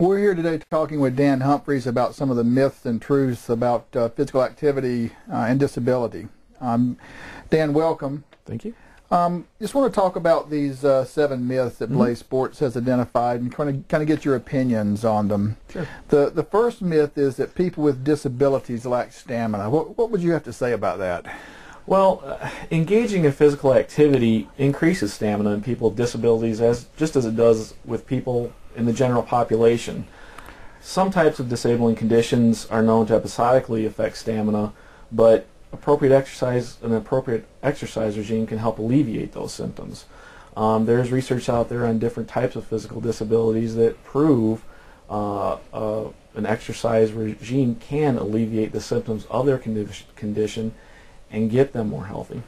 We're here today talking with Dan Humphreys about some of the myths and truths about uh, physical activity uh, and disability. Um, Dan, welcome. Thank you. Um, just want to talk about these uh, seven myths that Blaze mm-hmm. Sports has identified and kind of kind of get your opinions on them. Sure. The the first myth is that people with disabilities lack stamina. What what would you have to say about that? Well, uh, engaging in physical activity increases stamina in people with disabilities, as just as it does with people in the general population. Some types of disabling conditions are known to episodically affect stamina, but appropriate exercise, an appropriate exercise regime can help alleviate those symptoms. Um, there's research out there on different types of physical disabilities that prove uh, uh, an exercise regime can alleviate the symptoms of their condi condition and get them more healthy.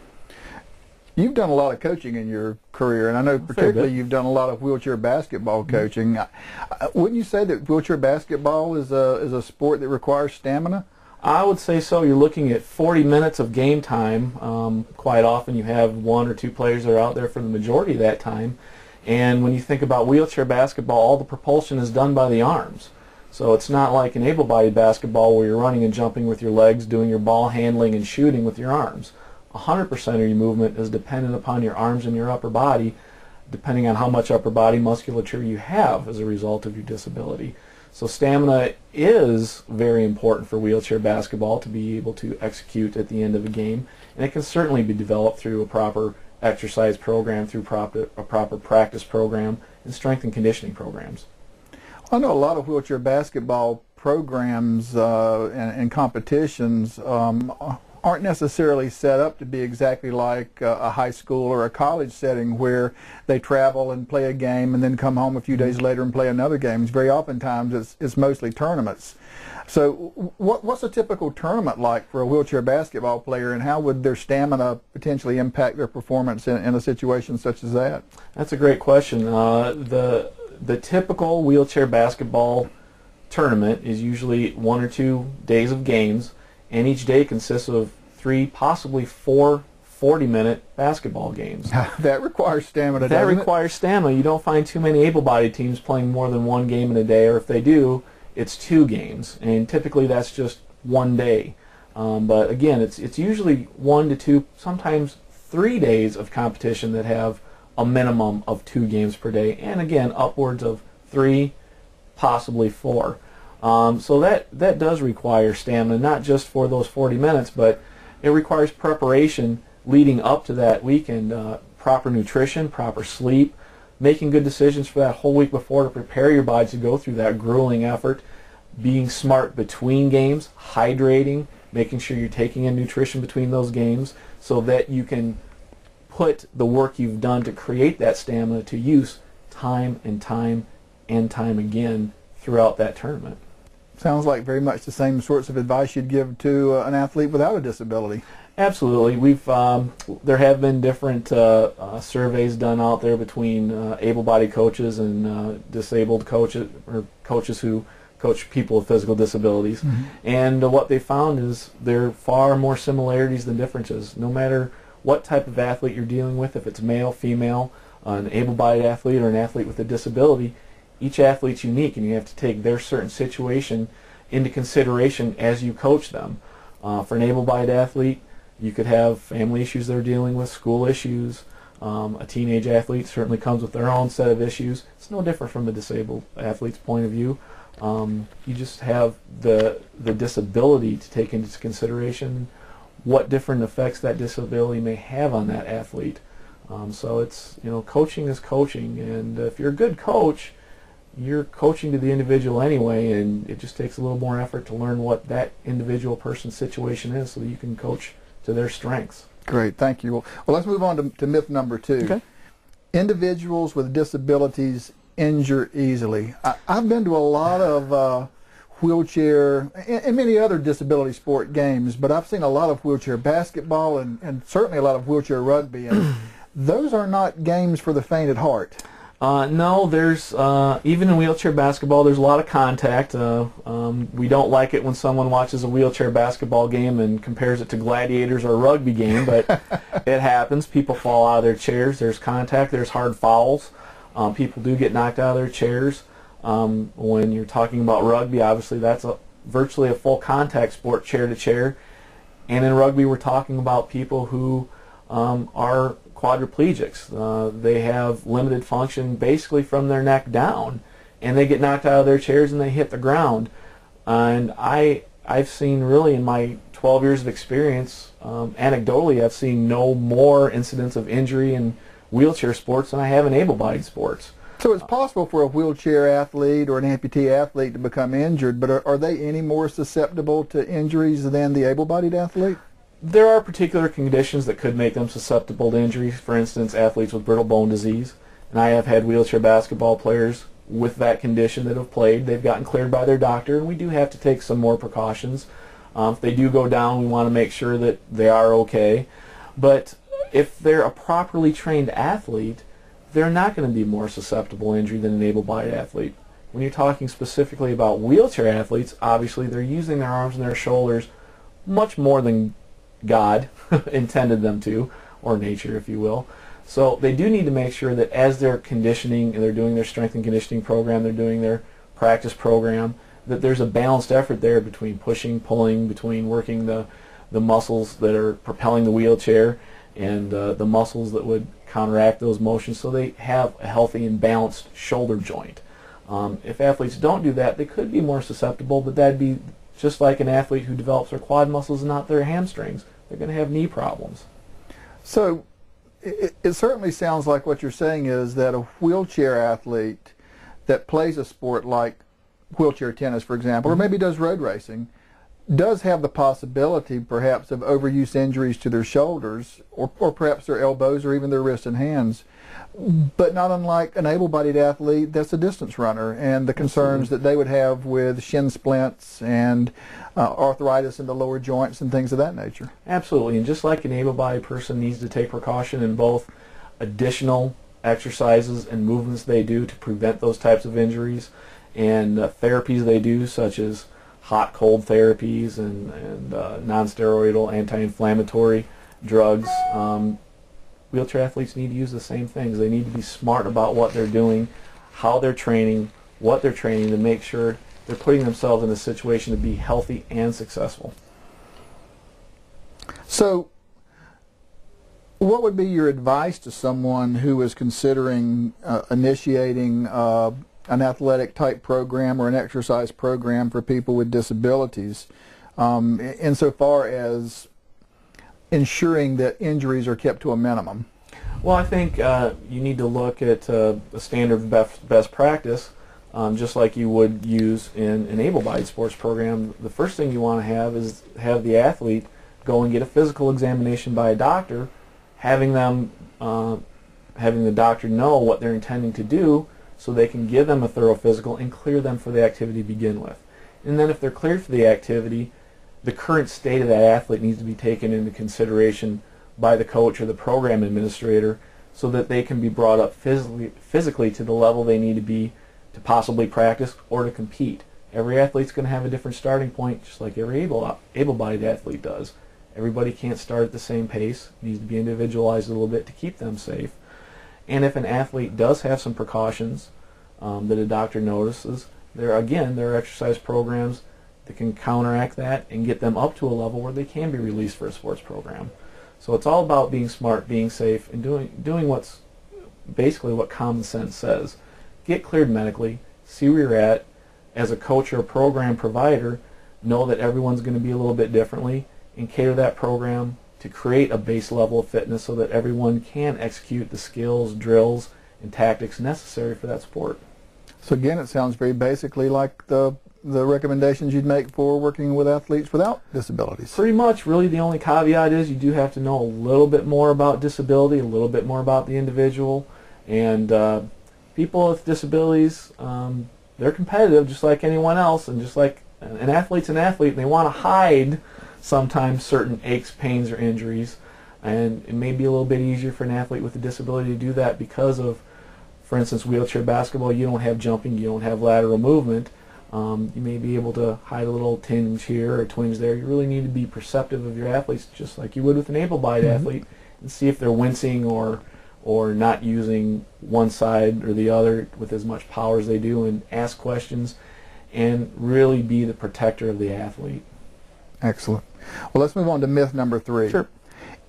You've done a lot of coaching in your career, and I know particularly you've done a lot of wheelchair basketball mm-hmm. coaching. Mm-hmm. Wouldn't you say that wheelchair basketball is a is a sport that requires stamina? I would say so. You're looking at 40 minutes of game time. Um, quite often, you have one or two players that are out there for the majority of that time. And when you think about wheelchair basketball, all the propulsion is done by the arms. So it's not like an able-bodied basketball where you're running and jumping with your legs, doing your ball handling and shooting with your arms. 100% of your movement is dependent upon your arms and your upper body, depending on how much upper body musculature you have as a result of your disability. So stamina is very important for wheelchair basketball to be able to execute at the end of a game, and it can certainly be developed through a proper exercise program, through proper, a proper practice program, and strength and conditioning programs. I know a lot of wheelchair basketball programs uh, and, and, competitions um, aren't necessarily set up to be exactly like uh, a high school or a college setting where they travel and play a game and then come home a few days mm-hmm. later and play another game. It's Very oftentimes it's, it's mostly tournaments. So what, what's a typical tournament like for a wheelchair basketball player and how would their stamina potentially impact their performance in, in a situation such as that? That's a great question. Uh, the, the typical wheelchair basketball tournament is usually one or two days of games and each day consists of three, possibly four 40-minute basketball games. that requires stamina. That requires it? stamina. You don't find too many able-bodied teams playing more than one game in a day, or if they do, it's two games, and typically that's just one day. Um, but again, it's it's usually one to two, sometimes three days of competition that have a minimum of two games per day, and again upwards of three, possibly four. Um, so that, that does require stamina, not just for those 40 minutes, but it requires preparation leading up to that weekend, uh, proper nutrition, proper sleep, making good decisions for that whole week before to prepare your body to go through that grueling effort, being smart between games, hydrating, making sure you're taking in nutrition between those games so that you can put the work you've done to create that stamina to use time and time and time again throughout that tournament. Sounds like very much the same sorts of advice you'd give to uh, an athlete without a disability. Absolutely. We've um, there have been different uh, uh, surveys done out there between uh, able-bodied coaches and uh, disabled coaches or coaches who coach people with physical disabilities, mm-hmm. and uh, what they found is there are far more similarities than differences. No matter what type of athlete you're dealing with, if it's male, female, an able-bodied athlete, or an athlete with a disability, each athlete's unique and you have to take their certain situation into consideration as you coach them. Uh, for an able-bodied athlete, you could have family issues they're dealing with, school issues. Um, a teenage athlete certainly comes with their own set of issues. It's no different from a disabled athlete's point of view. Um, you just have the the disability to take into consideration what different effects that disability may have on that athlete. Um, so it's you know coaching is coaching, and if you're a good coach, you're coaching to the individual anyway, and it just takes a little more effort to learn what that individual person's situation is so that you can coach to their strengths. Great, thank you. Well, well let's move on to, to myth number two. Okay. Individuals with disabilities injure easily. I, have been to a lot of uh, wheelchair and, and, many other disability sport games, but I've seen a lot of wheelchair basketball and, and certainly a lot of wheelchair rugby, and those are not games for the faint at heart. Uh, no, there's uh, even in wheelchair basketball, there's a lot of contact. Uh, um, we don't like it when someone watches a wheelchair basketball game and compares it to gladiators or a rugby game, but it happens. People fall out of their chairs. There's contact. There's hard fouls. Um, people do get knocked out of their chairs. Um, when you're talking about rugby, obviously that's a, virtually a full contact sport, chair to chair. And in rugby, we're talking about people who um, are quadriplegics. Uh, they have limited function basically from their neck down, and they get knocked out of their chairs and they hit the ground. And I, I've seen really in my 12 years of experience, um, anecdotally, I've seen no more incidents of injury in wheelchair sports than I have in able-bodied sports. So it's possible for a wheelchair athlete or an amputee athlete to become injured, but are, are they any more susceptible to injuries than the able-bodied athlete? There are particular conditions that could make them susceptible to injuries. For instance, athletes with brittle bone disease. And I have had wheelchair basketball players with that condition that have played. They've gotten cleared by their doctor, and we do have to take some more precautions. Um, if they do go down, we want to make sure that they are okay. But if they're a properly trained athlete, they're not going to be more susceptible to injury than an able-bodied athlete. When you're talking specifically about wheelchair athletes, obviously they're using their arms and their shoulders much more than God intended them to, or nature, if you will. So they do need to make sure that as they're conditioning and they're doing their strength and conditioning program, they're doing their practice program, that there's a balanced effort there between pushing, pulling, between working the, the muscles that are propelling the wheelchair and uh, the muscles that would counteract those motions so they have a healthy and balanced shoulder joint. Um, if athletes don't do that, they could be more susceptible, but that'd be just like an athlete who develops their quad muscles and not their hamstrings. They're going to have knee problems. So it, it certainly sounds like what you're saying is that a wheelchair athlete that plays a sport like wheelchair tennis, for example, or maybe does road racing, does have the possibility perhaps of overuse injuries to their shoulders or, or perhaps their elbows or even their wrists and hands. But not unlike an able-bodied athlete that's a distance runner and the concerns Absolutely. that they would have with shin splints and uh, arthritis in the lower joints and things of that nature. Absolutely. And just like an able-bodied person needs to take precaution in both additional exercises and movements they do to prevent those types of injuries and uh, therapies they do such as hot cold therapies and, and uh, non-steroidal anti-inflammatory drugs. Um, wheelchair athletes need to use the same things. They need to be smart about what they're doing, how they're training, what they're training to make sure they're putting themselves in a situation to be healthy and successful. So, what would be your advice to someone who is considering uh, initiating uh, an athletic type program or an exercise program for people with disabilities um, insofar as ensuring that injuries are kept to a minimum? Well, I think uh, you need to look at uh, a standard best, best practice, um, just like you would use in an able-bodied sports program. The first thing you want to have is have the athlete go and get a physical examination by a doctor, having them, uh, having the doctor know what they're intending to do, so they can give them a thorough physical and clear them for the activity to begin with. And then if they're cleared for the activity, the current state of that athlete needs to be taken into consideration by the coach or the program administrator so that they can be brought up physically, physically to the level they need to be to possibly practice or to compete. Every athlete's going to have a different starting point, just like every able, able-bodied athlete does. Everybody can't start at the same pace. It needs to be individualized a little bit to keep them safe. And if an athlete does have some precautions um, that a doctor notices, there again there are exercise programs that can counteract that and get them up to a level where they can be released for a sports program. So it's all about being smart, being safe, and doing doing what's basically what common sense says. Get cleared medically, see where you're at. As a coach or a program provider, know that everyone's going to be a little bit differently and cater that program to create a base level of fitness so that everyone can execute the skills, drills, and tactics necessary for that sport. So again, it sounds very basically like the the recommendations you'd make for working with athletes without disabilities. Pretty much. Really, the only caveat is you do have to know a little bit more about disability, a little bit more about the individual, and uh, people with disabilities, um, they're competitive just like anyone else, and just like an athlete's an athlete, and they want to hide sometimes certain aches, pains, or injuries. And it may be a little bit easier for an athlete with a disability to do that because of, for instance, wheelchair basketball, you don't have jumping, you don't have lateral movement. Um, you may be able to hide a little tinge here or twinge there. You really need to be perceptive of your athletes, just like you would with an able-bodied mm-hmm. athlete, and see if they're wincing or or not using one side or the other with as much power as they do and ask questions and really be the protector of the athlete. Excellent. Well, let's move on to myth number three. Sure.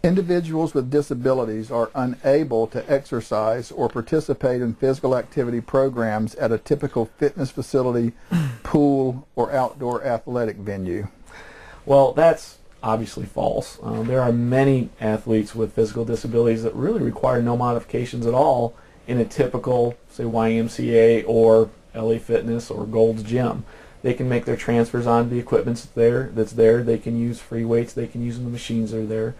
Individuals with disabilities are unable to exercise or participate in physical activity programs at a typical fitness facility, pool, or outdoor athletic venue. Well, that's obviously false. Uh, there are many athletes with physical disabilities that really require no modifications at all in a typical, say, YMCA or LA Fitness or Gold's Gym. They can make their transfers on the equipment that's there. That's there. They can use free weights. They can use the machines that are there.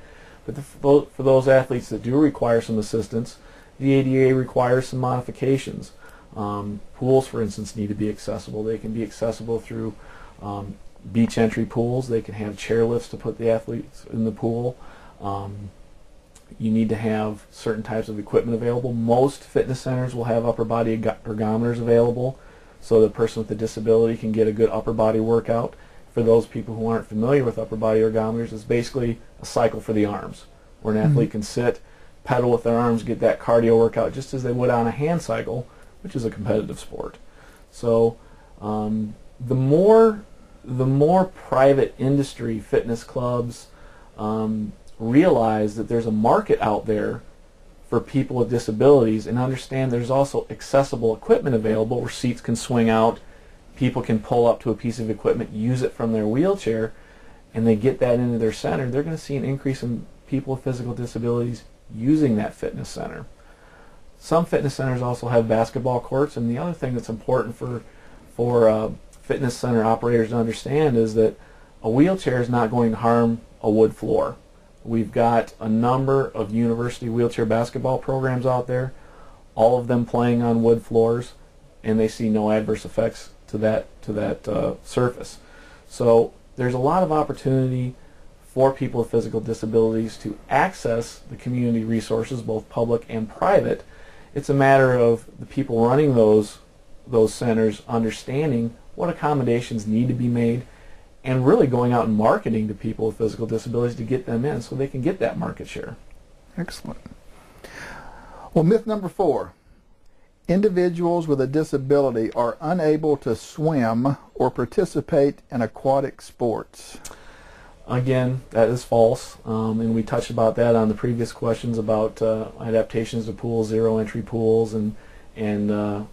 But for those athletes that do require some assistance, the ADA requires some modifications. Um, pools, for instance, need to be accessible. They can be accessible through um, beach entry pools. They can have chair lifts to put the athletes in the pool. Um, you need to have certain types of equipment available. Most fitness centers will have upper body ergometers available so the person with a disability can get a good upper body workout. For those people who aren't familiar with upper body ergometers, it's basically a cycle for the arms, where an mm-hmm. athlete can sit, pedal with their arms, get that cardio workout just as they would on a hand cycle, which is a competitive sport. So um, the more the more private industry fitness clubs um, realize that there's a market out there for people with disabilities and understand there's also accessible equipment available where seats can swing out, people can pull up to a piece of equipment, use it from their wheelchair, and they get that into their center, they're going to see an increase in people with physical disabilities using that fitness center. Some fitness centers also have basketball courts, and the other thing that's important for for uh, fitness center operators to understand is that a wheelchair is not going to harm a wood floor. We've got a number of university wheelchair basketball programs out there, all of them playing on wood floors, and they see no adverse effects to that to that uh, surface. So there's a lot of opportunity for people with physical disabilities to access the community resources, both public and private. It's a matter of the people running those those centers understanding what accommodations need to be made and really going out and marketing to people with physical disabilities to get them in so they can get that market share. Excellent. Well, myth number four individuals with a disability are unable to swim or participate in aquatic sports. Again, that is false, um, and we touched about that on the previous questions about uh, adaptations to pools, zero entry pools, and and uh,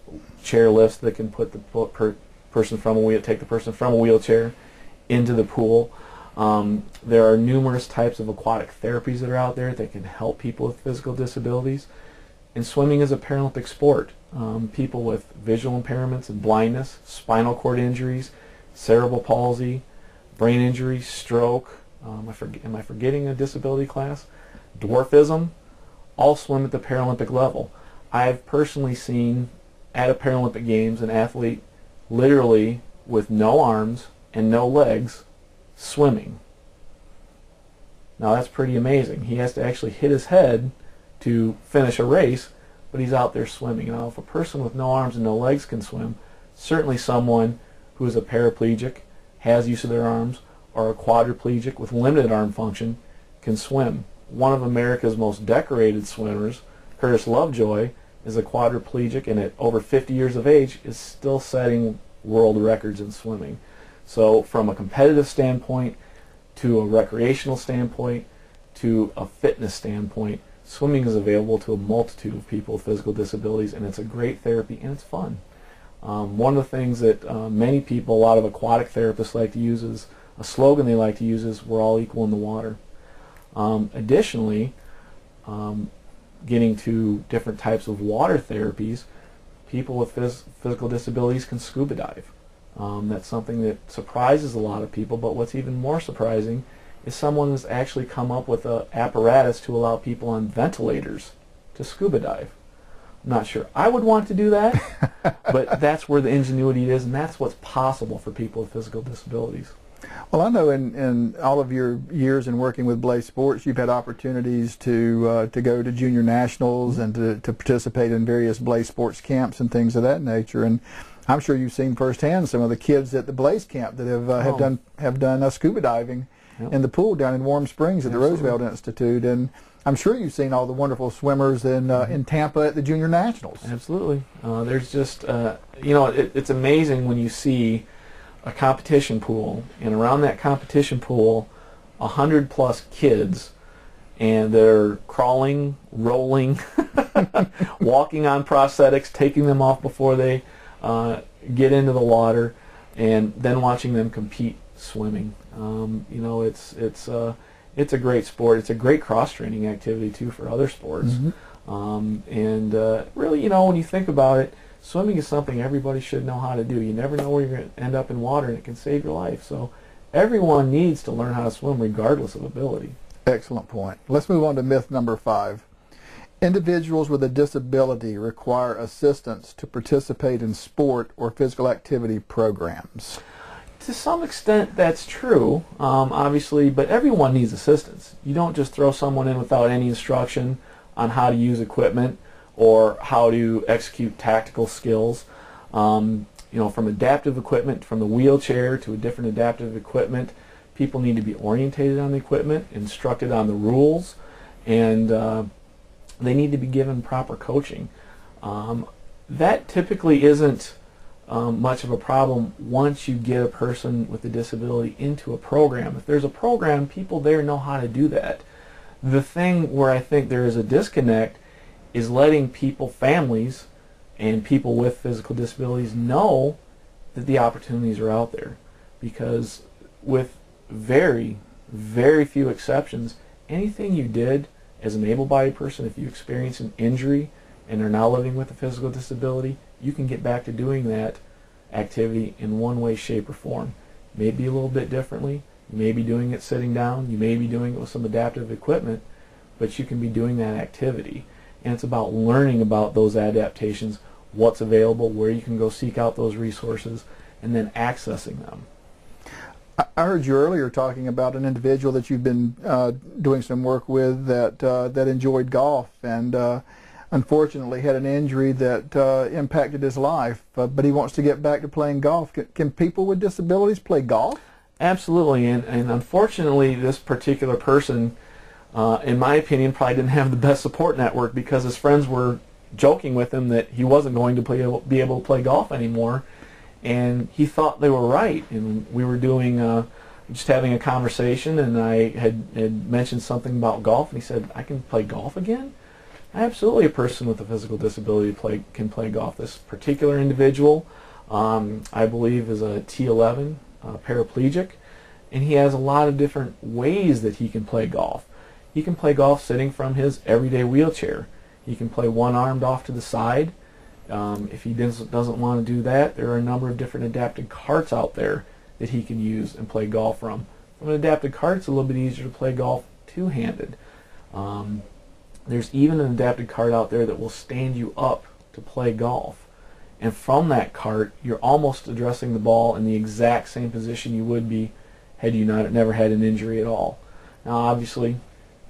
chair lifts that can put the per person from a wheel, take the person from a wheelchair into the pool. Um, there are numerous types of aquatic therapies that are out there that can help people with physical disabilities. And swimming is a Paralympic sport um, people with visual impairments and blindness, spinal cord injuries, cerebral palsy, brain injury, stroke. Um, I forget, am I forgetting a disability class? Dwarfism, all swim at the Paralympic level. I've personally seen at a Paralympic Games an athlete literally with no arms and no legs swimming. Now that's pretty amazing. He has to actually hit his head to finish a race, but he's out there swimming. Now, if a person with no arms and no legs can swim, certainly someone who is a paraplegic, has use of their arms, or a quadriplegic with limited arm function can swim. One of America's most decorated swimmers, Curtis Lovejoy, is a quadriplegic and at over 50 years of age is still setting world records in swimming. So from a competitive standpoint to a recreational standpoint to a fitness standpoint, swimming is available to a multitude of people with physical disabilities, and it's a great therapy and it's fun. Um, one of the things that uh, many people, a lot of aquatic therapists like to use is a slogan they like to use is "We're all equal in the water." Um, additionally, um, getting to different types of water therapies, people with phys- physical disabilities can scuba dive. Um, that's something that surprises a lot of people, but what's even more surprising is someone has actually come up with an apparatus to allow people on ventilators to scuba dive. I'm not sure I would want to do that, but that's where the ingenuity is, and that's what's possible for people with physical disabilities. Well, I know in, in all of your years in working with Blaze Sports, you've had opportunities to uh, to go to junior nationals and to, to participate in various Blaze Sports camps and things of that nature. And I'm sure you've seen firsthand some of the kids at the Blaze camp that have uh, have oh. done have done uh, scuba diving yep. in the pool down in Warm Springs at Absolutely. the Roosevelt Institute. And I'm sure you've seen all the wonderful swimmers in uh, in Tampa at the Junior Nationals. Absolutely. Uh, there's just, uh, you know, it, it's amazing when you see a competition pool, and around that competition pool, a hundred plus kids, and they're crawling, rolling, walking on prosthetics, taking them off before they uh, get into the water, and then watching them compete swimming. Um, you know, it's it's uh, it's a great sport. It's a great cross training activity too for other sports. Mm-hmm. Um, and uh, really, you know, when you think about it, swimming is something everybody should know how to do. You never know where you're going to end up in water, and it can save your life. So everyone needs to learn how to swim, regardless of ability. Excellent point. Let's move on to myth number five. Individuals with a disability require assistance to participate in sport or physical activity programs. To some extent, that's true, um, obviously, but everyone needs assistance. You don't just throw someone in without any instruction on how to use equipment or how to execute tactical skills. Um, you know, from adaptive equipment, from the wheelchair to a different adaptive equipment, people need to be orientated on the equipment, instructed on the rules, and uh, they need to be given proper coaching. Um, that typically isn't um, much of a problem once you get a person with a disability into a program. If there's a program, people there know how to do that. The thing where I think there is a disconnect is letting people, families, and people with physical disabilities know that the opportunities are out there. Because with very, very few exceptions, anything you did as an able-bodied person, if you experience an injury and are now living with a physical disability, you can get back to doing that activity in one way, shape, or form. Maybe a little bit differently. You may be doing it sitting down. You may be doing it with some adaptive equipment, but you can be doing that activity. And it's about learning about those adaptations, what's available, where you can go seek out those resources, and then accessing them. I heard you earlier talking about an individual that you've been uh, doing some work with that uh, that enjoyed golf and uh, unfortunately had an injury that uh, impacted his life, uh, but he wants to get back to playing golf. Can, can people with disabilities play golf? Absolutely, and, and unfortunately, this particular person, uh, in my opinion, probably didn't have the best support network because his friends were joking with him that he wasn't going to play, be able to play golf anymore and he thought they were right. And we were doing uh, just having a conversation, and I had, had mentioned something about golf, and he said, "I can play golf again." Absolutely, a person with a physical disability play, can play golf. This particular individual, um, I believe, is a T11 uh, paraplegic, and he has a lot of different ways that he can play golf. He can play golf sitting from his everyday wheelchair. He can play one-armed off to the side. Um, if he doesn't, doesn't want to do that, there are a number of different adapted carts out there that he can use and play golf from. From an adapted cart, it's a little bit easier to play golf two-handed. Um, there's even an adapted cart out there that will stand you up to play golf. And from that cart, you're almost addressing the ball in the exact same position you would be had you not never had an injury at all. Now, obviously,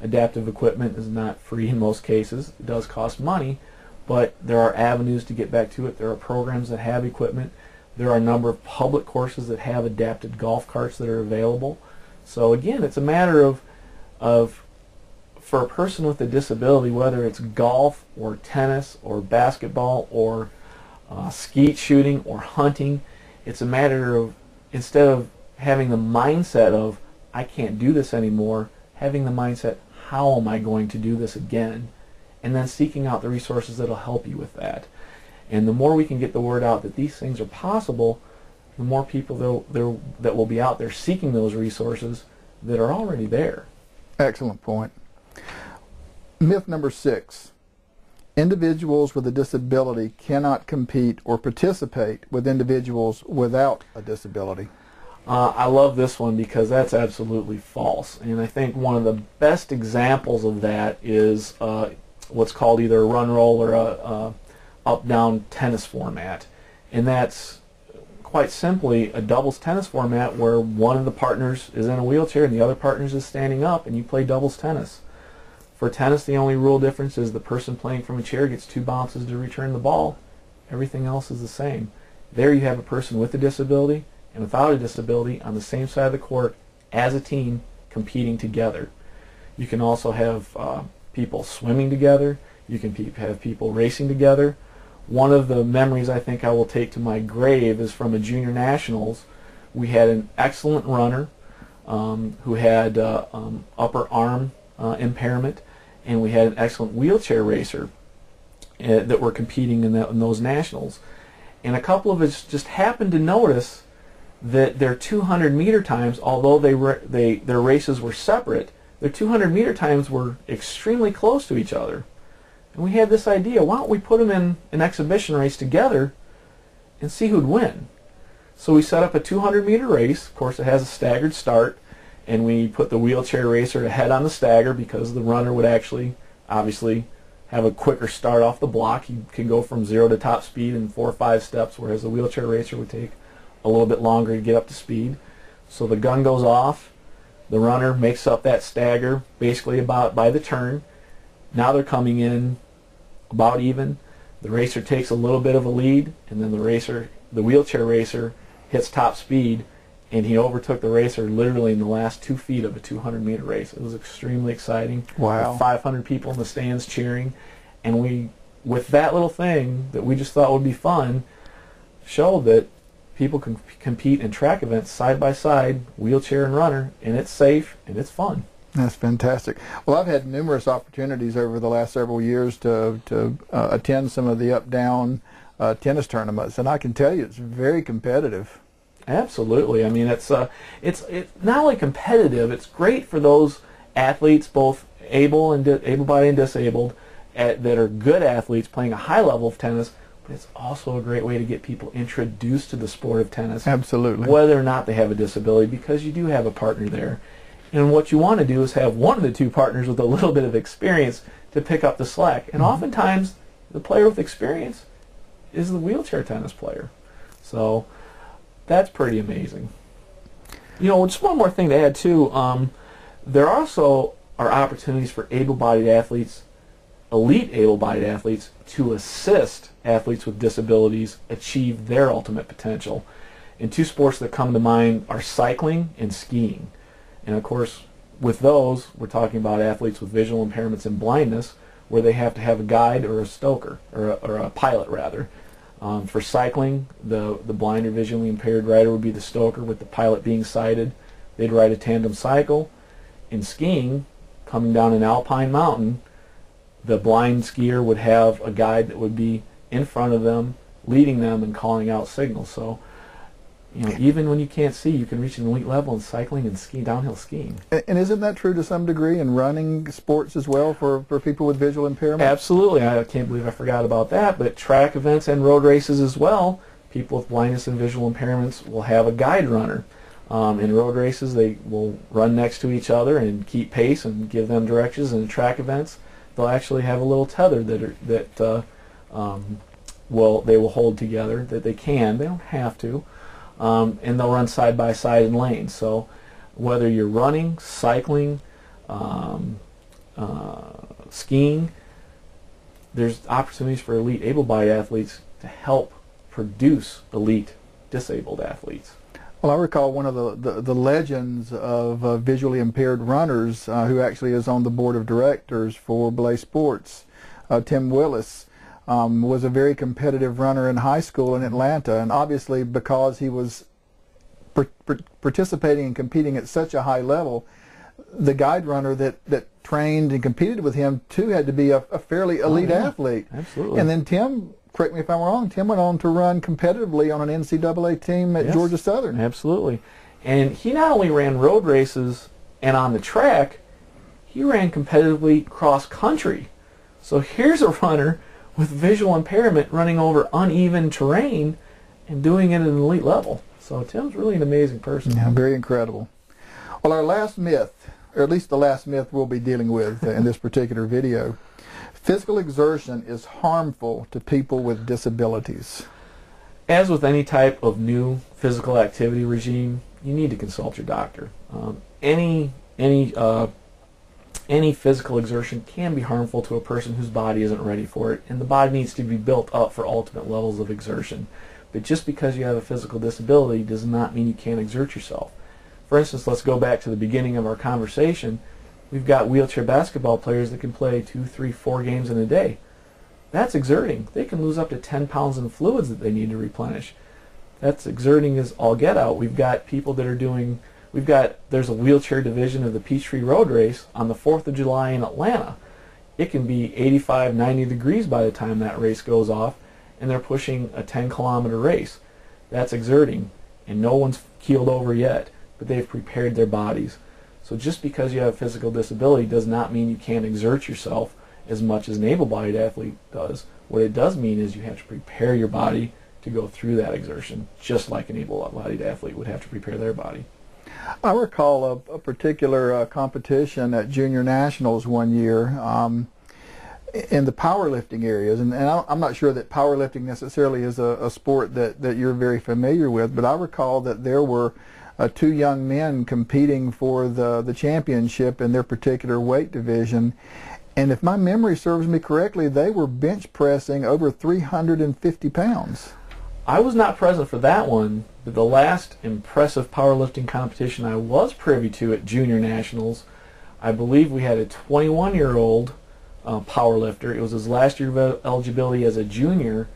adaptive equipment is not free in most cases. It does cost money, but there are avenues to get back to it. There are programs that have equipment. There are a number of public courses that have adapted golf carts that are available. So again, it's a matter of of for a person with a disability, whether it's golf or tennis or basketball or uh, skeet shooting or hunting, it's a matter of instead of having the mindset of I can't do this anymore, having the mindset how am I going to do this again? and then seeking out the resources that will help you with that. And the more we can get the word out that these things are possible, the more people that will be out there seeking those resources that are already there. Excellent point. Myth number six. Individuals with a disability cannot compete or participate with individuals without a disability. Uh, I love this one because that's absolutely false. And I think one of the best examples of that is uh, what's called either a run roll or a, a up-down tennis format. And that's quite simply a doubles tennis format where one of the partners is in a wheelchair and the other partner is standing up and you play doubles tennis. For tennis, the only rule difference is the person playing from a chair gets two bounces to return the ball. Everything else is the same. There you have a person with a disability and without a disability on the same side of the court as a team competing together. You can also have uh, people swimming together. You can pe- have people racing together. One of the memories I think I will take to my grave is from a junior nationals. We had an excellent runner um, who had uh, um, upper arm uh, impairment, and we had an excellent wheelchair racer uh, that were competing in, in those nationals. And a couple of us just happened to notice that their 200 meter times, although they were they their races were separate, their 200 meter times were extremely close to each other. And we had this idea: why don't we put them in an exhibition race together and see who'd win? So we set up a 200 meter race. Of course, it has a staggered start, and we put the wheelchair racer ahead on the stagger because the runner would actually, obviously, have a quicker start off the block. He can go from zero to top speed in four or five steps, whereas the wheelchair racer would take a little bit longer to get up to speed. So the gun goes off. The runner makes up that stagger basically about by the turn. Now they're coming in about even. The racer takes a little bit of a lead, and then the racer, the wheelchair racer, hits top speed, and he overtook the racer literally in the last two feet of a 200 meter race. It was extremely exciting. Wow. With 500 people in the stands cheering, and we, with that little thing that we just thought would be fun, showed that people can compete in track events side by side, wheelchair and runner, and it's safe and it's fun. That's fantastic. Well, I've had numerous opportunities over the last several years to to uh, attend some of the up down uh, tennis tournaments, and I can tell you it's very competitive. Absolutely. I mean, it's uh, it's it's not only competitive. It's great for those athletes, both able and di- able-bodied and disabled, at, that are good athletes playing a high level of tennis. But it's also a great way to get people introduced to the sport of tennis, Absolutely. whether or not they have a disability, because you do have a partner there. And what you want to do is have one of the two partners with a little bit of experience to pick up the slack. And oftentimes, the player with experience is the wheelchair tennis player. So that's pretty amazing. You know, just one more thing to add too. Um, there also are opportunities for able-bodied athletes, elite able-bodied athletes, to assist athletes with disabilities achieve their ultimate potential. And two sports that come to mind are cycling and skiing. And of course, with those, we're talking about athletes with visual impairments and blindness, where they have to have a guide or a stoker, or a, or a pilot rather. Um, for cycling, the, the blind or visually impaired rider would be the stoker with the pilot being sighted. They'd ride a tandem cycle. In skiing, coming down an alpine mountain, the blind skier would have a guide that would be in front of them, leading them and calling out signals. So, you know, even when you can't see, you can reach an elite level in cycling and skiing, downhill skiing. A- And isn't that true to some degree in running sports as well for, for people with visual impairment? Absolutely. I can't believe I forgot about that. But track events and road races as well, people with blindness and visual impairments will have a guide runner. Um, in road races, they will run next to each other and keep pace and give them directions. And in track events, they'll actually have a little tether that are, that uh, um, will they will hold together. That they can. They don't have to. Um, and they'll run side by side in lanes. So whether you're running, cycling, um, uh, skiing, there's opportunities for elite able-bodied athletes to help produce elite disabled athletes. Well, I recall one of the, the, the legends of uh, visually impaired runners uh, who actually is on the board of directors for Blaze Sports, uh, Tim Willis. Um, was a very competitive runner in high school in Atlanta, and obviously because he was par- par- participating and competing at such a high level, the guide runner that, that trained and competed with him too had to be a, a fairly elite yeah. athlete. Absolutely. And then Tim, correct me if I'm wrong, Tim went on to run competitively on an NCAA team at Yes. Georgia Southern. Absolutely. And he not only ran road races and on the track, he ran competitively cross country. So here's a runner with visual impairment running over uneven terrain and doing it at an elite level. So Tim's really an amazing person. Yeah, very incredible. Well, our last myth, or at least the last myth we'll be dealing with in this particular video, physical exertion is harmful to people with disabilities. As with any type of new physical activity regime, you need to consult your doctor. Um, any any uh, any physical exertion can be harmful to a person whose body isn't ready for it, and the body needs to be built up for ultimate levels of exertion. But just because you have a physical disability does not mean you can't exert yourself. For instance, let's go back to the beginning of our conversation. we've got wheelchair basketball players that can play two, three, four games in a day. That's exerting. They can lose up to 10 pounds in fluids that they need to replenish. That's exerting as all get out. We've got people that are doing, we've got, there's a wheelchair division of the Peachtree Road Race on the 4th of July in Atlanta. It can be 85, 90 degrees by the time that race goes off, and they're pushing a 10 kilometer race. That's exerting, and no one's keeled over yet, but they've prepared their bodies. So just because you have a physical disability does not mean you can't exert yourself as much as an able-bodied athlete does. What it does mean is you have to prepare your body to go through that exertion, just like an able-bodied athlete would have to prepare their body. I recall a, a particular uh, competition at Junior Nationals one year um, in the powerlifting areas, and, and I, am not sure that powerlifting necessarily is a, a, sport that, that you're very familiar with, but I recall that there were uh, two young men competing for the, the championship in their particular weight division, and if my memory serves me correctly, they were bench pressing over 350 pounds. I was not present for that one, the last impressive powerlifting competition I was privy to at Junior Nationals, I believe we had a 21 year old uh, powerlifter. It was his last year of eligibility as a junior,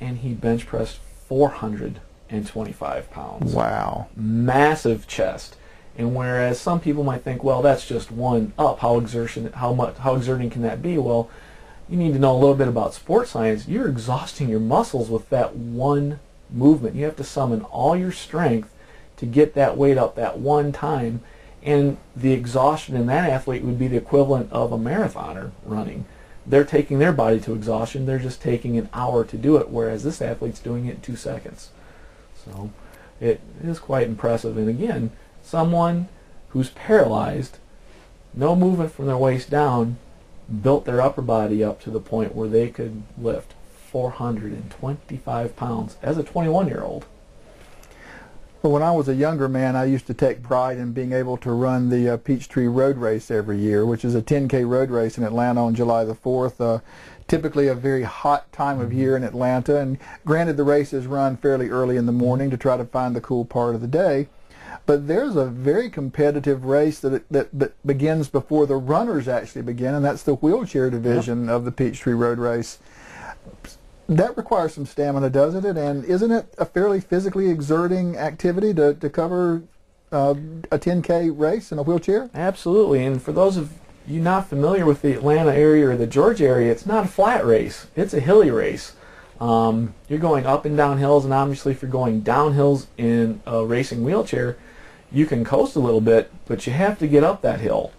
and he bench pressed 425 pounds. Wow. Massive chest. And whereas some people might think, well, that's just one up. How exertion, how much, how exerting can that be? Well, you need to know a little bit about sports science. You're exhausting your muscles with that one movement. You have to summon all your strength to get that weight up that one time. And the exhaustion in that athlete would be the equivalent of a marathoner running. They're taking their body to exhaustion. They're just taking an hour to do it, whereas this athlete's doing it in two seconds. So it is quite impressive. And again, someone who's paralyzed, no movement from their waist down, built their upper body up to the point where they could lift 425 pounds as a 21 year old. Well, when I was a younger man, I used to take pride in being able to run the uh, Peachtree Road Race every year, which is a 10K road race in Atlanta on July the 4th. Uh, typically a very hot time of year in Atlanta, and granted the race is run fairly early in the morning to try to find the cool part of the day. But there's a very competitive race that, that, that begins before the runners actually begin, and that's the wheelchair division yep. of the Peachtree Road Race. That requires some stamina, doesn't it? And isn't it a fairly physically exerting activity to, to cover uh, a 10K race in a wheelchair? Absolutely. And for those of you not familiar with the Atlanta area or the Georgia area, it's not a flat race. It's a hilly race. Um, you're going up and down hills, and obviously if you're going down hills in a racing wheelchair, you can coast a little bit, but you have to get up that hill.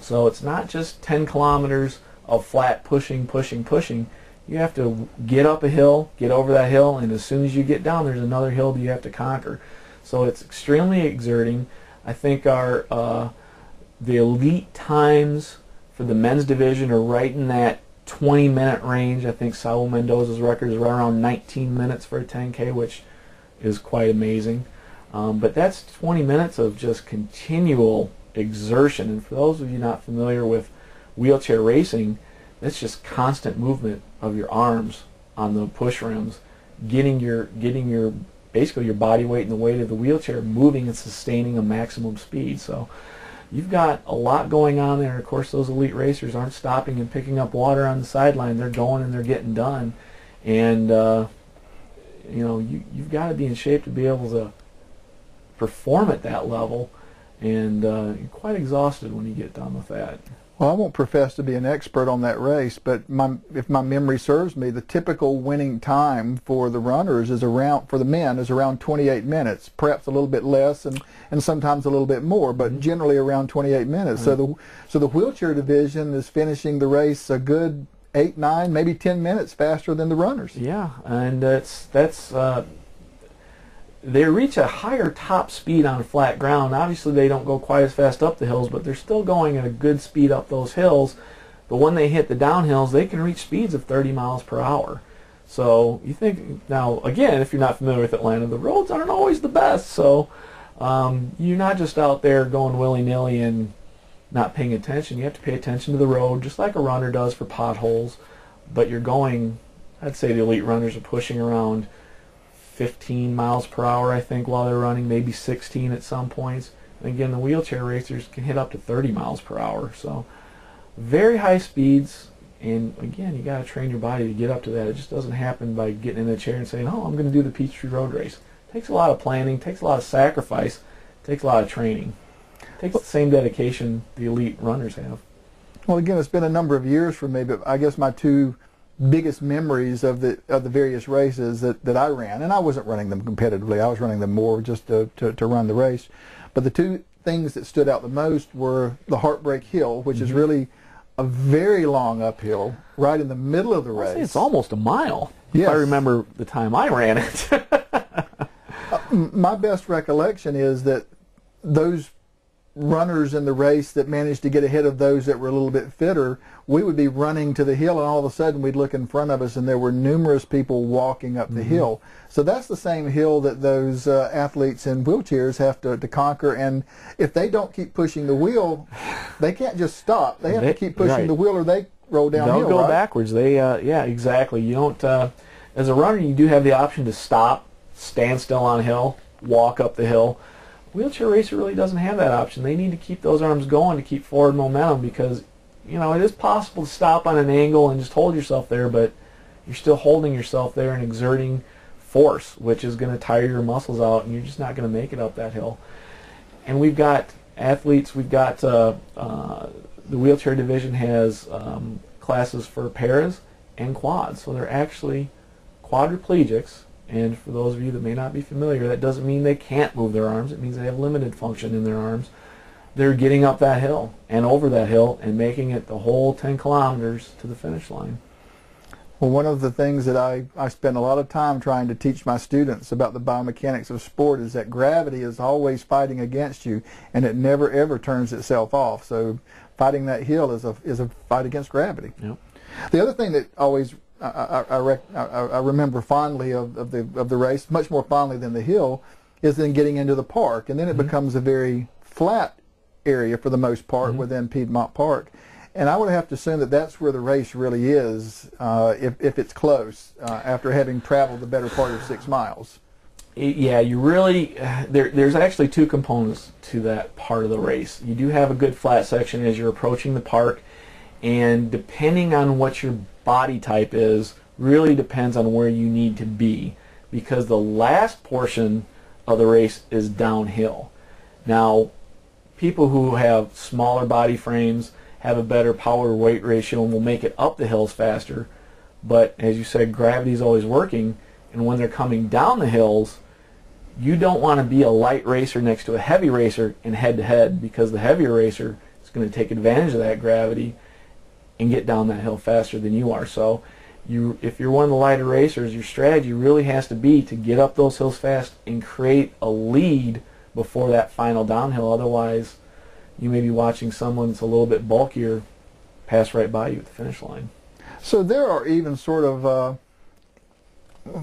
So it's not just 10 kilometers of flat pushing, pushing, pushing. You have to get up a hill, get over that hill, and as soon as you get down, there's another hill that you have to conquer. So it's extremely exerting. I think our uh, the elite times for the men's division are right in that 20 minute range. I think Saul Mendoza's record is right around 19 minutes for a 10K, which is quite amazing. Um, but that's 20 minutes of just continual exertion. And for those of you not familiar with wheelchair racing, that's just constant movement of your arms on the push rims, getting your getting your basically your body weight and the weight of the wheelchair moving and sustaining a maximum speed. So you've got a lot going on there. Of course, those elite racers aren't stopping and picking up water on the sideline. They're going and they're getting done. And uh, you know, you you've got to be in shape to be able to perform at that level, and uh, you're quite exhausted when you get done with that. Well, I won't profess to be an expert on that race, but my, if my memory serves me, the typical winning time for the runners is around for the men is around 28 minutes, perhaps a little bit less, and, and sometimes a little bit more, but mm-hmm. generally around 28 minutes. So the so the wheelchair division is finishing the race a good eight, nine, maybe 10 minutes faster than the runners. Yeah, and that's that's. Uh, they reach a higher top speed on flat ground. Obviously, they don't go quite as fast up the hills, but they're still going at a good speed up those hills. But when they hit the downhills, they can reach speeds of 30 miles per hour. So you think now again, if you're not familiar with Atlanta, the roads aren't always the best. So um, you're not just out there going willy nilly and not paying attention. You have to pay attention to the road, just like a runner does for potholes. But you're going. I'd say the elite runners are pushing around 15 miles per hour, I think, while they're running, maybe 16 at some points. And again, the wheelchair racers can hit up to 30 miles per hour. So very high speeds. And again, you got to train your body to get up to that. It just doesn't happen by getting in a chair and saying, "Oh, I'm going to do the Peachtree Road Race." It takes a lot of planning, takes a lot of sacrifice, takes a lot of training. It takes the same dedication the elite runners have. Well, again, it's been a number of years for me, but I guess my two biggest memories of the of the various races that, that I ran, and I wasn't running them competitively. I was running them more just to, to, to run the race. But the two things that stood out the most were the Heartbreak Hill, which mm-hmm. is really a very long uphill right in the middle of the race. It's almost a mile. Yes. If I remember the time I ran it. uh, my best recollection is that those runners in the race that managed to get ahead of those that were a little bit fitter, we would be running to the hill and all of a sudden we'd look in front of us and there were numerous people walking up the mm-hmm. hill. So that's the same hill that those uh, athletes in wheelchairs have to, to conquer and if they don't keep pushing the wheel, they can't just stop. They have they, to keep pushing right. the wheel or they roll downhill. They'll go right? backwards. They uh, yeah, exactly. You don't uh, as a runner you do have the option to stop, stand still on a hill, walk up the hill wheelchair racer really doesn't have that option. They need to keep those arms going to keep forward momentum because, you know, it is possible to stop on an angle and just hold yourself there, but you're still holding yourself there and exerting force, which is going to tire your muscles out, and you're just not going to make it up that hill. And we've got athletes. We've got uh, uh, the wheelchair division has um, classes for paras and quads, so they're actually quadriplegics and for those of you that may not be familiar, that doesn't mean they can't move their arms. It means they have limited function in their arms. They're getting up that hill and over that hill and making it the whole 10 kilometers to the finish line. Well, one of the things that I, I spend a lot of time trying to teach my students about the biomechanics of sport is that gravity is always fighting against you and it never ever turns itself off. So fighting that hill is a, is a fight against gravity. Yep. The other thing that always I, I, rec, I, I, remember fondly of, of, the of the race, much more fondly than the hill, is then getting into the park, and then it mm-hmm. becomes a very flat area for the most part mm-hmm. within Piedmont Park. And I would have to assume that that's where the race really is, uh, if, if it's close, uh, after having traveled the better part of six miles. Yeah, you really there. There's actually two components to that part of the race. You do have a good flat section as you're approaching the park, and depending on what your body type is really depends on where you need to be because the last portion of the race is downhill. Now, people who have smaller body frames have a better power weight ratio and will make it up the hills faster. But as you said, gravity is always working, and when they're coming down the hills, you don't want to be a light racer next to a heavy racer in head to head because the heavier racer is going to take advantage of that gravity and get down that hill faster than you are. So you if you're one of the lighter racers, your strategy really has to be to get up those hills fast and create a lead before that final downhill. Otherwise, you may be watching someone that's a little bit bulkier pass right by you at the finish line. So there are even sort of, uh,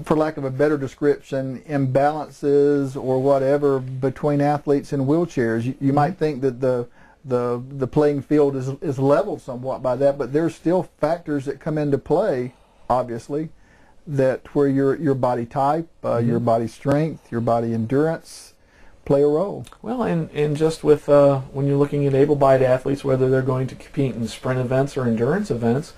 for lack of a better description, imbalances or whatever between athletes in wheelchairs. You, you mm-hmm. might think that the the the playing field is is leveled somewhat by that, but there's still factors that come into play, obviously, that where your your body type, uh, mm-hmm. your body strength, your body endurance play a role. Well, and and just with uh, when you're looking at able-bodied athletes, whether they're going to compete in sprint events or endurance events.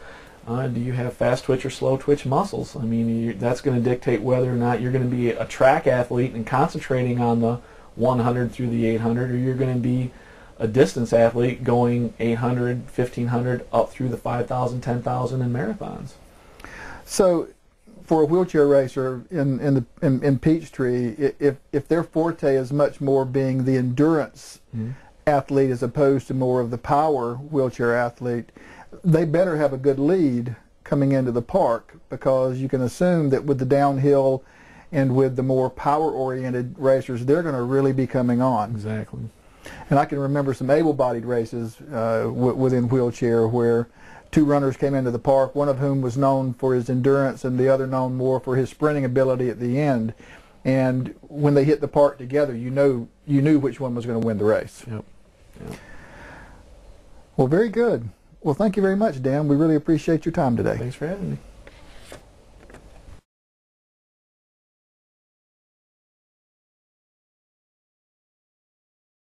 Uh, do you have fast twitch or slow twitch muscles? I mean, you, that's going to dictate whether or not you're going to be a track athlete and concentrating on the 100 through the 800, or you're going to be a distance athlete going 800, 1500 up through the 5,000, 10,000 in marathons. So, for a wheelchair racer in in the in, in Peachtree, if if their forte is much more being the endurance mm-hmm. athlete as opposed to more of the power wheelchair athlete, they better have a good lead coming into the park because you can assume that with the downhill and with the more power oriented racers, they're going to really be coming on. Exactly. And I can remember some able-bodied races uh, w- within wheelchair where two runners came into the park, one of whom was known for his endurance and the other known more for his sprinting ability at the end. And when they hit the park together, you know you knew which one was going to win the race. Yep. yep. Well, very good. Well, thank you very much, Dan. We really appreciate your time today. Thanks for having me.